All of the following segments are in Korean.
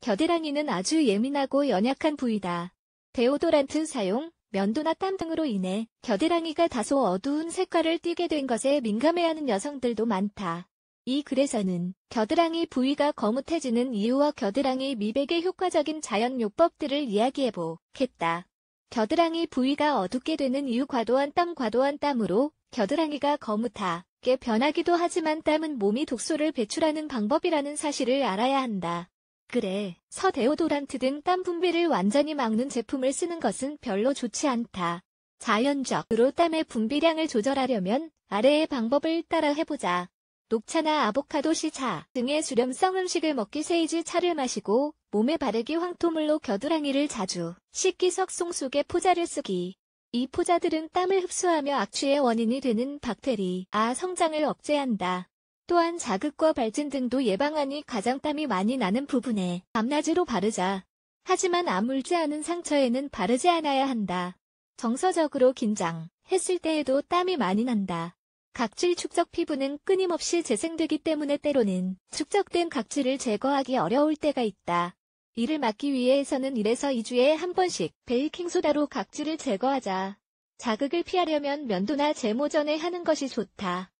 겨드랑이는 아주 예민하고 연약한 부위다. 데오도란트 사용, 면도나 땀 등으로 인해 겨드랑이가 다소 어두운 색깔을 띠게 된 것에 민감해하는 여성들도 많다. 이 글에서는 겨드랑이 부위가 거뭇해지는 이유와 겨드랑이 미백의 효과적인 자연 요법들을 이야기해 보겠다. 겨드랑이 부위가 어둡게 되는 이유 과도한 땀 과도한 땀으로 겨드랑이가 거뭇하게 변하기도 하지만 땀은 몸이 독소를 배출하는 방법이라는 사실을 알아야 한다. 그래, 서 데오도란트 등 땀 분비를 완전히 막는 제품을 쓰는 것은 별로 좋지 않다. 자연적으로 땀의 분비량을 조절하려면 아래의 방법을 따라 해보자. 녹차나 아보카도 시차 등의 수렴성 음식을 먹기 세이지 차를 마시고 몸에 바르기 황토물로 겨드랑이를 자주 씻기 석송 속에 포자를 쓰기. 이 포자들은 땀을 흡수하며 악취의 원인이 되는 박테리아 성장을 억제한다. 또한 자극과 발진 등도 예방하니 가장 땀이 많이 나는 부분에 밤낮으로 바르자. 하지만 아물지 않은 상처에는 바르지 않아야 한다. 정서적으로 긴장 했을 때에도 땀이 많이 난다. 각질 축적 피부는 끊임없이 재생되기 때문에 때로는 축적된 각질을 제거하기 어려울 때가 있다. 이를 막기 위해서는 1에서 2주에 한 번씩 베이킹소다로 각질을 제거하자. 자극을 피하려면 면도나 제모 전에 하는 것이 좋다.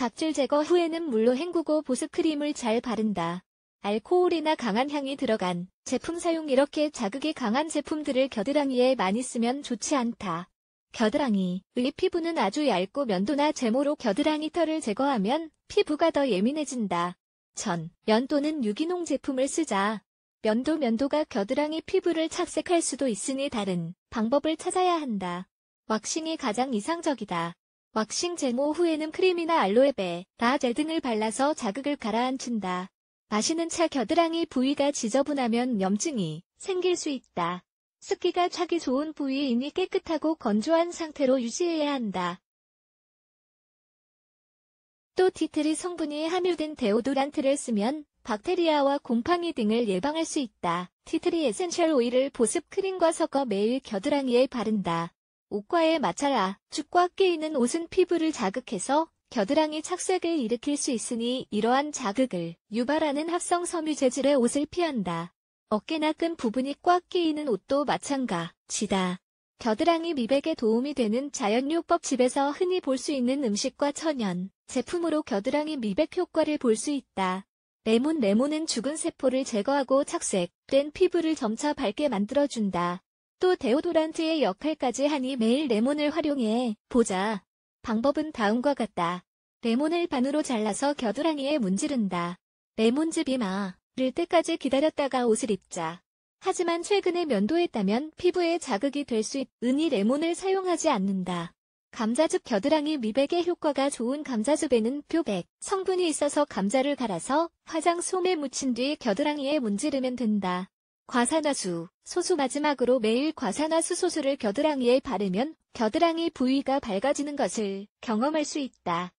각질 제거 후에는 물로 헹구고 보습크림을 잘 바른다. 알코올이나 강한 향이 들어간 제품 사용 이렇게 자극이 강한 제품들을 겨드랑이에 많이 쓰면 좋지 않다. 겨드랑이, 의 피부는 아주 얇고 면도나 제모로 겨드랑이 털을 제거하면 피부가 더 예민해진다. 전, 면도는 유기농 제품을 쓰자. 면도 면도가 겨드랑이 피부를 착색할 수도 있으니 다른 방법을 찾아야 한다. waxing이 가장 이상적이다. 왁싱 제모 후에는 크림이나 aloe vera gel 등을 발라서 자극을 가라앉힌다. 마시는 차 겨드랑이 부위가 지저분하면 염증이 생길 수 있다. 습기가 차기 좋은 부위이니 깨끗하고 건조한 상태로 유지해야 한다. 또 tea tree 성분이 함유된 deodorant를 쓰면 박테리아와 곰팡이 등을 예방할 수 있다. tea tree essential oil을 보습 크림과 섞어 매일 겨드랑이에 바른다. 옷과의 마찰아, 축과 끼이는 옷은 피부를 자극해서 겨드랑이 착색을 일으킬 수 있으니 이러한 자극을 유발하는 합성 섬유 재질의 옷을 피한다. 어깨나 끈 부분이 꽉 끼이는 옷도 마찬가지다. 겨드랑이 미백에 도움이 되는 자연요법 집에서 흔히 볼 수 있는 음식과 천연 제품으로 겨드랑이 미백 효과를 볼 수 있다. 레몬 레몬은 죽은 세포를 제거하고 착색된 피부를 점차 밝게 만들어준다. 또 데오도란트의 역할까지 하니 매일 레몬을 활용해 보자. 방법은 다음과 같다. 레몬을 반으로 잘라서 겨드랑이에 문지른다. 레몬즙이 마 를 때까지 기다렸다가 옷을 입자. 하지만 최근에 면도했다면 피부에 자극이 될 수 있으니 레몬을 사용하지 않는다. 감자즙 겨드랑이 미백에 효과가 좋은 감자즙에는 표백 성분이 있어서 감자를 갈아서 화장 솜에 묻힌 뒤 겨드랑이에 문지르면 된다. 과산화수, 소수 마지막으로 매일 과산화수 소수를 겨드랑이에 바르면 겨드랑이 부위가 밝아지는 것을 경험할 수 있다.